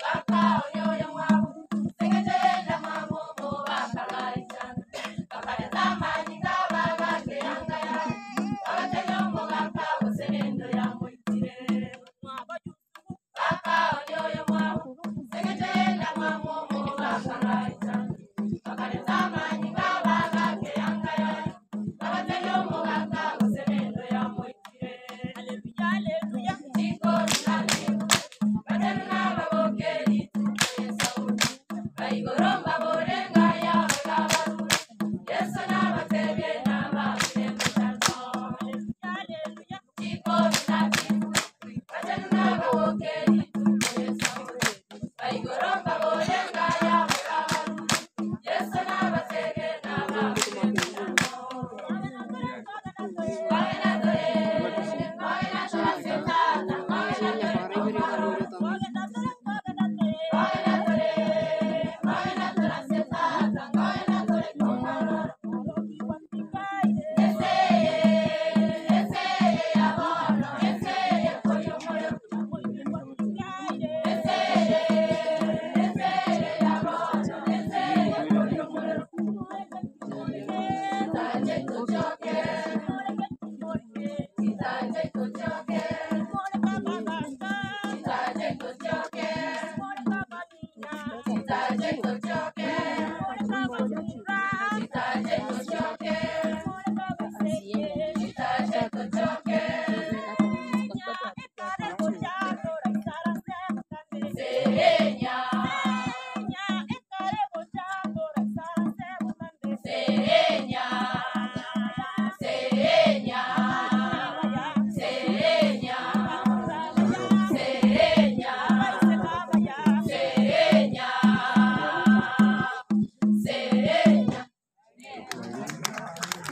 Baka 再见。了家